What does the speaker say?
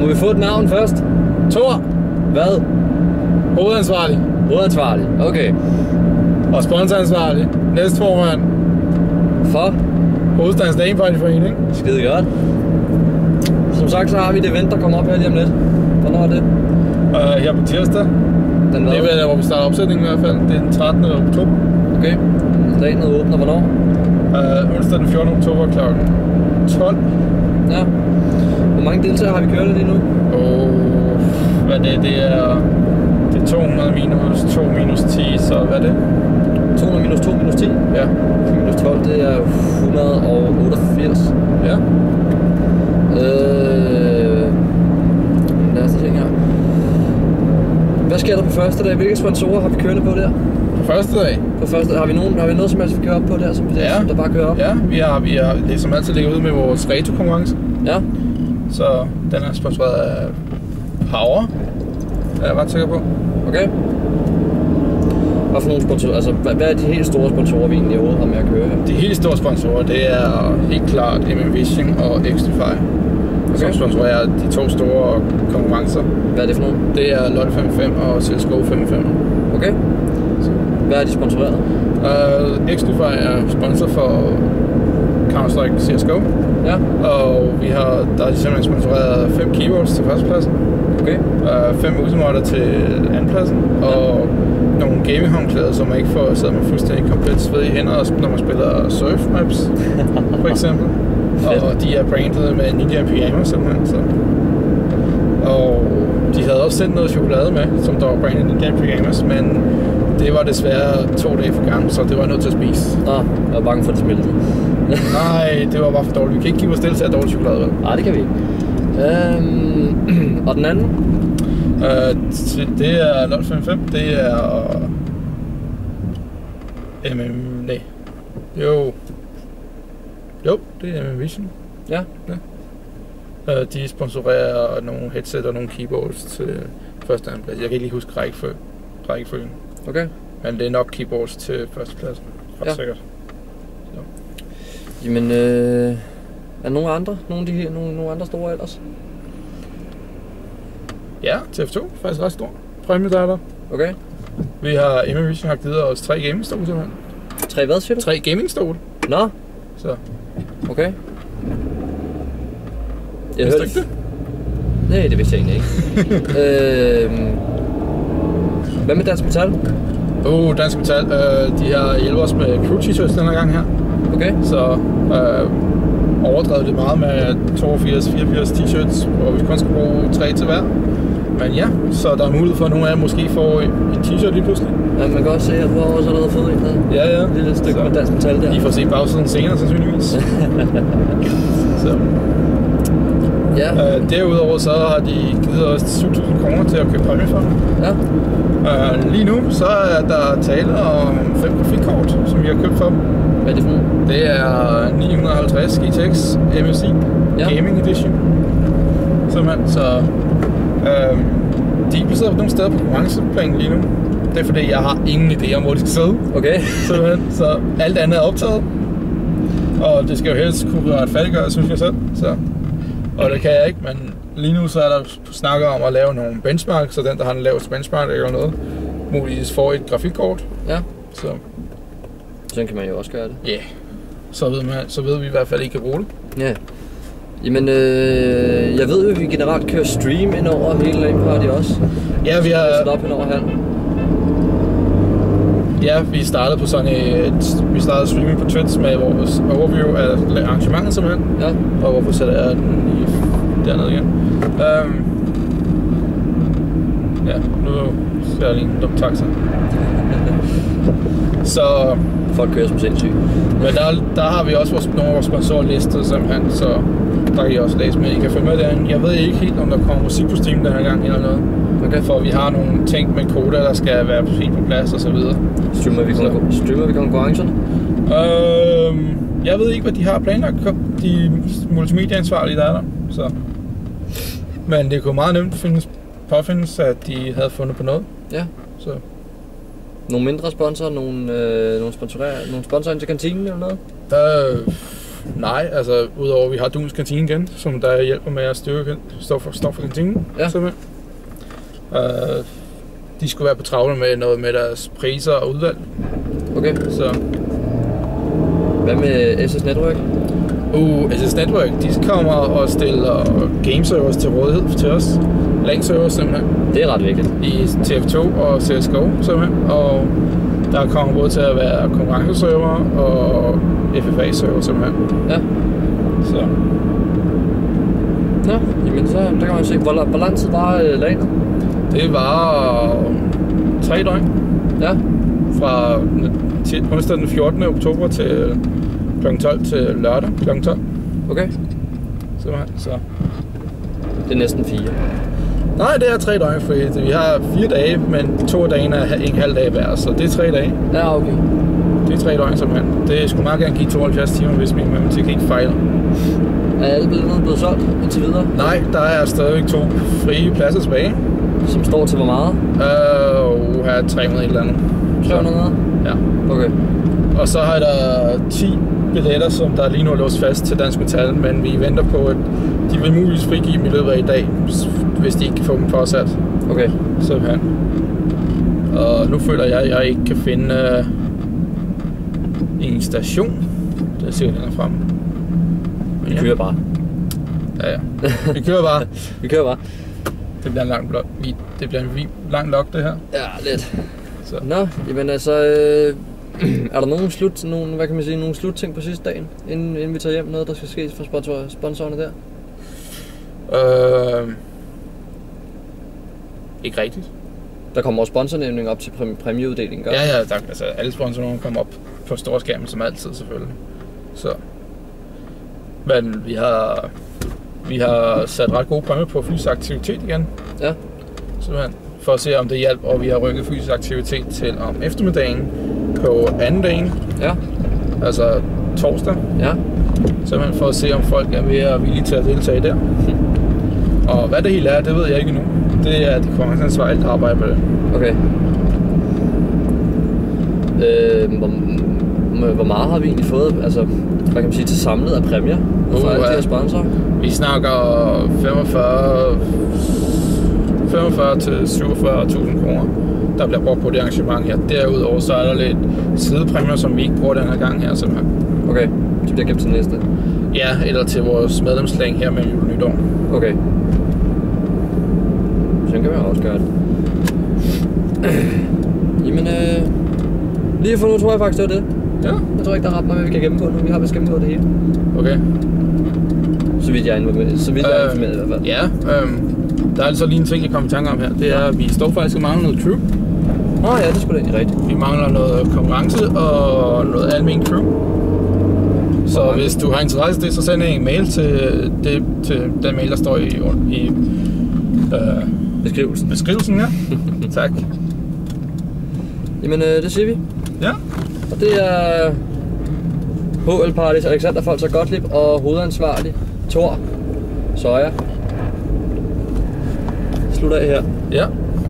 må vi få et navn først? Thor, Hvad? hovedansvarlig Hovedansvarlig. Okay. og sponsoransvarlig. Næstformand. For? Hovedstadens Damepartyforening. Skide godt. Som sagt, så har vi et event, der kommer op her lige om lidt. Hvornår er det? Uh, her på tirsdag. Den Det er vel, hvor vi starter opsætningen i hvert fald. Det er den 13. oktober. Okay. Dagen åbner hvornår? Uh, onsdag den 14. oktober kl. 12. Ja. Hvor mange deltagere har vi kørt lige nu? Og hvad er det? Det er, det er 200 minus 2 minus 10, så hvad er det? 200 minus 2 minus 10. Ja. Minus 12, det er 188. Ja. Øh... Næste ting her. Hvad sker der på første dag? Hvilke sponsorer har vi kørende på der? På første dag. På første har vi nogen, har vi noget som helst, vi kører op på der, som, Ja. som der bare kører op? Ja, vi har, vi har ligesom altid ligget ud med vores reto-konkurrence. ja. Så den er sponsoreret af Power. Er jeg ret sikker på. Okay. Hvad for nogle sponsorer? Altså, hvad, hvad er de helt store sponsorer, vi egentlig overhovedet har med at køre her? De helt store sponsorer, det er helt klart MM Vision og Xtify. Okay. Som sponsorerer de to store konkurrencer. Hvad er det for nogle? Det er Lotte 55 og CSGO 55. Okay. Hvad er de sponsoreret? Uh, Xtify er sponsor for Counter-Strike CSGO. Ja. Og vi har, der er simpelthen sponsoreret fem keyboards til førstepladsen. Okay. Uh, fem musemotter til andenpladsen. Og nogle gaming-håndklæder, så man ikke får sidde med fuldstændig komplet sved i hænder, når man spiller surf maps, for eksempel. Og de er brandet med Ninja Pyjama simpelthen. Så. Og de havde også sendt noget chokolade med, som der var brandet Ninja Pyjamas, men det var desværre to dage for gammel, så det var jeg nødt til at spise. Nå, jeg var bange for, at det smeltede. Nej, det var bare for dårligt. Vi kan ikke give os stille til at dårlig chokolade, vel? Nej, det kan vi ikke. Øhm, og den anden? Uh, det er 055, det er... MM... Nej. Jo. Jo, det er MM Vision. Ja. Uh, de sponsorerer nogle headset og nogle keyboards til første anden plads. Jeg kan ikke lige huske rækkefølgen. rækkefølgen. Okay. Men det er nok keyboards til førstepladsen. Ret Ja. ja. sikkert. Jamen, øh, er der nogle andre? Nogle, de, nogle, nogle andre store ellers? Ja, TF2. Faktisk ret stor. Præmie der er der. Okay. Vi har MM Vision har givet os tre gamingstole simpelthen. Tre hvad, siger du? Tre gamingstole. Nå, Så okay. Jeg Vidste hørte... ikke Nej, det vidste jeg egentlig ikke. øhm, hvad med Dansk Metal? Uh, Dansk Metal, øh, de har hjulpet os med crew t-shirts den her gang her. Okay. Så øh, overdrevet det meget med 82-84 t-shirts, hvor vi kun skal bruge tre til hver. Men ja, så der er mulighed for, at nogle af jer måske får en t-shirt lige pludselig. Ja, man kan også se, at du har også allerede fået en der. Ja, ja. Et lille stykke Så med Dansk Metal der. I får se bagsiden senere sandsynligvis. så, Ja. øh, derudover så har de givet os 7.000 kroner til at købe præmie for. ja. Øh, lige nu så er der tale om fem grafikkort, som vi har købt for. Hvad er det for? Det er 950 GTX MSI Ja. Gaming Edition. Simpelthen, så øhm, de er placeret nogle steder på konkurrenceplanen lige nu. Det er fordi, jeg har ingen idé om, hvor de skal sidde. Okay. Simpelthen. Så alt andet er optaget. Og det skal jo helst kunne retfærdiggøre, synes jeg selv. Så. Og det kan jeg ikke, men lige nu så er der snakker om at lave nogle benchmark, så den, der har den laveste benchmark eller noget, muligvis får et grafikkort. Ja. Så Sådan kan man jo også gøre det. ja, yeah. så, ved man, så ved vi i hvert fald, at I kan bruge det. Ja. Jamen, øh, jeg ved jo, at vi generelt kører stream ind over hele LAN Party også. Ja, vi har, sat op ind over halv. ja, vi startede på sådan et, vi startede streaming på Twitch med vores overview af arrangementet simpelthen. Ja. Og hvorfor sætter jeg den lige dernede igen? Um, ja, nu skal jeg lige en dum taxa. Så, Folk kører som sindssygt. men der, der har vi også vores, nogle af vores sponsorer listet simpelthen, så der kan I også læse med. I kan følge med derinde. Jeg ved ikke helt, om der kommer musik på Steam den her gang eller noget. Okay. For vi har nogle ting med koda, der skal være helt på plads og så videre. Streamer vi, Så. streamer vi konkurrencerne? Øhm, jeg ved ikke, hvad de har planlagt, de multimedieansvarlige, der er der. Så. Men det kunne meget nemt findes, påfindes, at de havde fundet på noget. Ja. Så. Nogle mindre sponsorer, nogle, øh, nogle, sponsorer, nogle sponsorer ind til kantinen eller noget? Øh, nej, altså udover at vi har Duns kantine igen, som der hjælper med at styrke står for, står for kantinen. Ja. simpelthen. Øh, de skulle være på travle med noget med deres priser og udvalg. Okay. Så Hvad med SS Network? Uh, SS Network, de kommer og stiller game servers til rådighed til os. LAN servers simpelthen. Det er ret vigtigt. i TF2 og CSGO simpelthen, og der kommer både til at være konkurrenceserver og FFA-server simpelthen. Ja. Så Nå, jamen så der kan man se, hvor, hvor lang tid var øh, lanet? det var tre døgn Ja. fra onsdag den 14. oktober til kl. 12 til lørdag kl. 12. Okay. Simpelthen. Så. Det er næsten fire. Nej, det er tre døgn, fordi vi har fire dage, men to af dagene er en halv dag hver, så det er tre dage. Ja, okay. Det er tre døgn simpelthen. Det skulle meget gerne give 72 timer, hvis min matematik ikke fejler. Er alle billederne blevet solgt indtil videre? Nej, der er stadigvæk to frie pladser tilbage. Som står til hvor meget? Øh, og her 300 et eller andet. 300 noget? Ja. Okay. Og så har der 10 billetter, som der lige nu er låst fast til Dansk Metal, men vi venter på, at de vil muligvis frigive dem i løbet af i dag, hvis de ikke kan få dem påsat. Okay. Simpelthen. Og nu føler jeg, at jeg ikke kan finde øh, en station. Det er sikkert længere fremme. Men Vi kører bare. Ja, ja. Vi kører bare. Vi kører bare. Det bliver en lang blok. Det bliver en lang lok, det her. Ja, lidt. Så. Nå, jamen altså... Øh, er der nogen slut, nogen, hvad kan man sige, nogle slutting på sidste dagen, inden, inden vi tager hjem? Noget, der skal ske for sponsor, sponsorerne der? Øh, ikke rigtigt. Der kommer også sponsornævning op til præm- præmieuddelingen, gør? Ja, ja, der, altså alle sponsorer kommer op på storskærmen som altid selvfølgelig. Så. Men vi har, vi har sat ret gode præmier på fysisk aktivitet igen. Ja. Simpelthen. For at se om det hjælper, og vi har rykket fysisk aktivitet til om eftermiddagen på anden dagen, Ja. altså torsdag. Ja. Simpelthen for at se, om folk er mere villige til at deltage der. Og hvad det hele er, det ved jeg ikke nu. Det er de konkurrenceansvarlige, der arbejder med det. Okay. Øh, hvor, hvor meget har vi egentlig fået, altså, hvad kan man sige, til samlet af præmier Uh, alle de her sponsorer? Vi snakker 45, 45 til 47.000 kroner, der bliver brugt på det arrangement her. Derudover så er der lidt sidepræmier, som vi ikke bruger den her gang her simpelthen. Okay, det bliver gemt til næste. Ja, eller til vores medlemslæng her med jul og nytår. Okay. Sådan kan man også gøre det. Jamen, øh, lige for nu tror jeg faktisk, det var det. Ja, Jeg tror ikke, der er ret meget, vi kan gemme på nu. Vi har vist gennemgået det hele. okay. Så vidt jeg er informeret, så vidt jeg er Øh, informeret i hvert fald. Ja, øhm, der er altså lige en ting, jeg kom i tanke om her. Det er, at vi står faktisk og mangler noget crew. Nå ja, det skulle da rigtigt. Vi mangler noget konkurrence og noget almen crew. Så Okay. hvis du har interesse i det, så send en mail til, det, til den mail, der står i, i øh, Beskrivelsen. beskrivelsen her. tak. Jamen, øh, det siger vi. Ja. Og det er HL Parties Alexander Folser Gottlieb og hovedansvarlig Thor Søjer. Slutter af her. Ja.